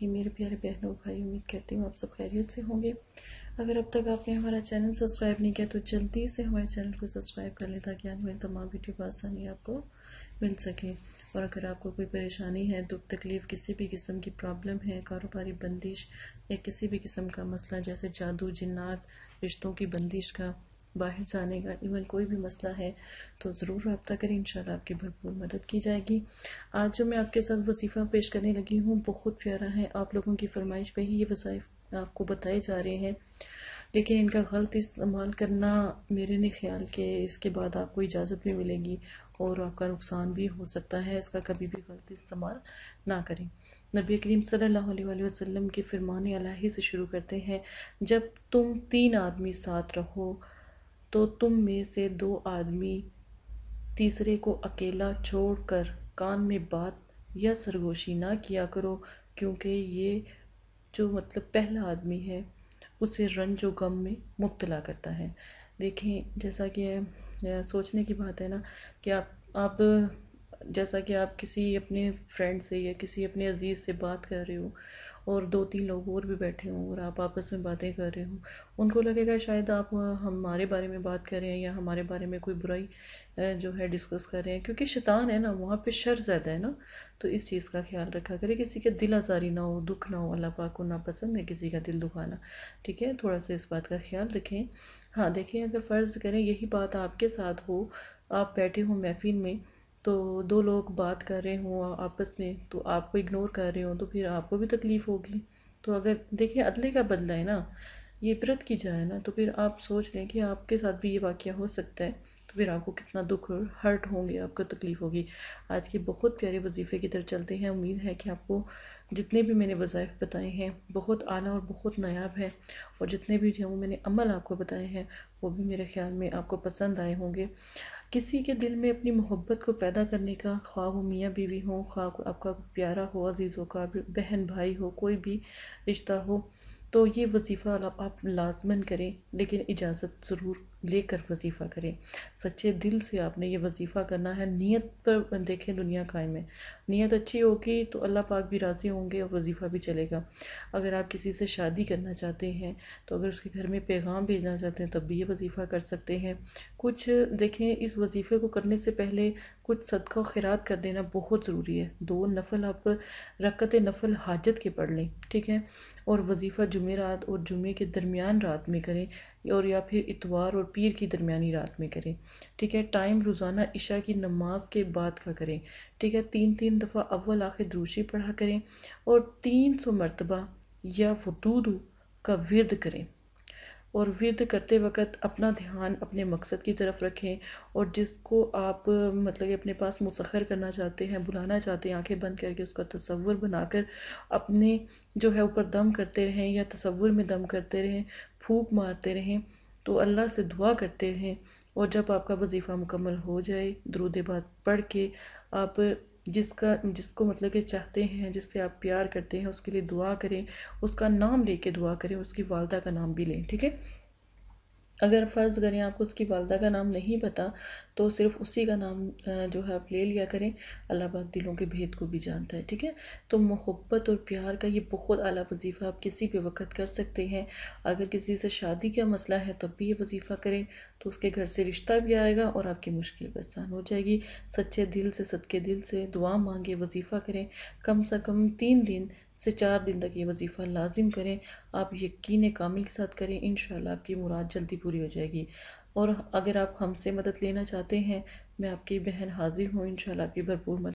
रहीम मेरे प्यारे बहनों भाई उम्मीद करती हूँ आप सब खैरियत से होंगे। अगर अब तक आपने हमारा चैनल सब्सक्राइब नहीं किया तो जल्दी से हमारे चैनल को सब्सक्राइब कर लें ताकि आने वाली तमाम वीडियो आसानी आपको मिल सके। और अगर आपको कोई परेशानी है, दुख, तकलीफ़, किसी भी किस्म की प्रॉब्लम है, कारोबारी बंदिश या किसी भी किस्म का मसला, जैसे जादू, जिन्नात, रिश्तों की बंदिश का बाहर जाने का इवन कोई भी मसला है तो ज़रूर रब्ता करें। इंशाल्लाह आपकी भरपूर मदद की जाएगी। आज जो मैं आपके साथ वजीफ़ा पेश करने लगी हूँ, बहुत प्यारा है। आप लोगों की फरमाइश पे ही ये वसाइफ आपको बताए जा रहे हैं। लेकिन इनका गलत इस्तेमाल करना मेरे ने ख्याल के इसके बाद आपको इजाज़त भी मिलेगी और आपका नुकसान भी हो सकता है। इसका कभी भी गलत इस्तेमाल ना करें। नबी करीम सल्लल्लाहु अलैहि वसल्लम के फरमान अलही से शुरू करते हैं, जब तुम तीन आदमी साथ रहो तो तुम में से दो आदमी तीसरे को अकेला छोड़कर कान में बात या सरगोशी ना किया करो, क्योंकि ये जो मतलब पहला आदमी है, उसे रंज व गम में मुब्तला करता है। देखें, जैसा कि सोचने की बात है ना, कि आप आप, जैसा कि आप किसी अपने फ्रेंड से या किसी अपने अज़ीज़ से बात कर रहे हो और दो तीन लोग और भी बैठे हों और आप आपस में बातें कर रहे हो। उनको लगेगा शायद आप, हमारे बारे में बात कर रहे हैं या हमारे बारे में कोई बुराई जो है डिस्कस कर रहे हैं। क्योंकि शैतान है ना, वहाँ पे शर ज़्यादा है ना। तो इस चीज़ का ख्याल रखा करें। किसी के दिल आज़ारी ना हो, दुख ना हो, अल्लाह पाक को नापसंद है किसी का दिल दुखाना। ठीक है? थोड़ा सा इस बात का ख्याल रखें। हाँ देखें अगर फ़र्ज़ करें, यही बात आपके साथ हो, आप बैठे हो महफिल में तो दो लोग बात कर रहे हों आपस में तो आपको इग्नोर कर रहे हो तो फिर आपको भी तकलीफ़ होगी। तो अगर, देखिए, अदले का बदला है ना, ये व्रत की जाए ना तो फिर आप सोच लें कि आपके साथ भी ये वाक़ हो सकता है तो फिर आपको कितना दुख और हर्ट होंगे, आपको तकलीफ़ होगी। आज के बहुत प्यारे वजीफ़े की तरफ़ चलते हैं। उम्मीद है कि आपको जितने भी मैंने वज़ाइफ बताए हैं, बहुत आला और बहुत नायाब है, और जितने भी जो मैंने अमल आपको बताए हैं, वो भी मेरे ख्याल में आपको पसंद आए होंगे। किसी के दिल में अपनी मोहब्बत को पैदा करने का ख्वाह वो मियाँ बीवी हो ख्वाह आपका प्यारा हो, अज़ीज़ हो का बहन भाई हो, कोई भी रिश्ता हो तो ये वजीफ़ा आप लाजमन करें, लेकिन इजाज़त ज़रूर लेकर वजीफ़ा करें। सच्चे दिल से आपने ये वजीफ़ा करना है। नीयत पर देखें दुनिया कायम है। नीयत अच्छी होगी तो अल्लाह पाक भी राज़ी होंगे और वजीफ़ा भी चलेगा। अगर आप किसी से शादी करना चाहते हैं तो अगर उसके घर में पैगाम भेजना चाहते हैं, तब भी ये वजीफ़ा कर सकते हैं। कुछ देखें, इस वजीफ़े को करने से पहले कुछ सदका खैरात कर देना बहुत ज़रूरी है। दो नफल आप रकत नफल हाजत के पढ़ लें, ठीक है? और वजीफ़ा जुमेरात और जुमे के दरमियान रात में करें। और या फिर इतवार और पीर की दरमियानी रात में करें। ठीक है, टाइम रोज़ाना इशा की नमाज़ के बाद का करें। ठीक है, तीन तीन दफ़ा अव्वल आखिर दूसरी पढ़ा करें और तीन सौ मरतबा या वदूद का विरद करें। और विरद करते वक्त अपना ध्यान अपने मकसद की तरफ़ रखें और जिसको आप मतलब अपने पास मुसखर करना चाहते हैं, बुलाना चाहते हैं, आँखें बंद करके उसका तस्वुर बनाकर अपने जो है ऊपर दम करते रहें या तस्वुर में दम करते रहें फूक मारते रहें तो अल्लाह से दुआ करते रहें और जब आपका वजीफ़ा मुकम्मल हो जाए, दरूद बाद पढ़ के आप जिसका, जिसको मतलब कि चाहते हैं, जिससे आप प्यार करते हैं, उसके लिए दुआ करें, उसका नाम लेके दुआ करें, उसकी वालदा का नाम भी लें, ठीक है? अगर फ़र्ज़ करें आपको उसकी वालदा का नाम नहीं पता तो सिर्फ़ उसी का नाम जो है आप ले लिया करें। अल्लाह पाक दिलों के भेद को भी जानता है, ठीक है? तो मोहब्बत और प्यार का ये बहुत आला वजीफ़ा आप किसी भी वक्त कर सकते हैं। अगर किसी से शादी का मसला है, तब भी ये वजीफ़ा करें तो उसके घर से रिश्ता भी आएगा और आपकी मुश्किल भी आसान हो जाएगी। सच्चे दिल से, सदके दिल से दुआ मांगे, वजीफ़ा करें। कम से कम तीन दिन से चार दिन तक ये वजीफ़ा लाजिम करें। आप यकीन कामिल के साथ करें इन आपकी मुराद जल्दी पूरी हो जाएगी। और अगर आप हमसे मदद लेना चाहते हैं, मैं आपकी बहन हाजिर हूँ इन आपकी भरपूर मदद